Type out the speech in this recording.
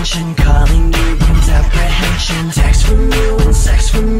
attention Calling you brings apprehension. Text from you and sex from you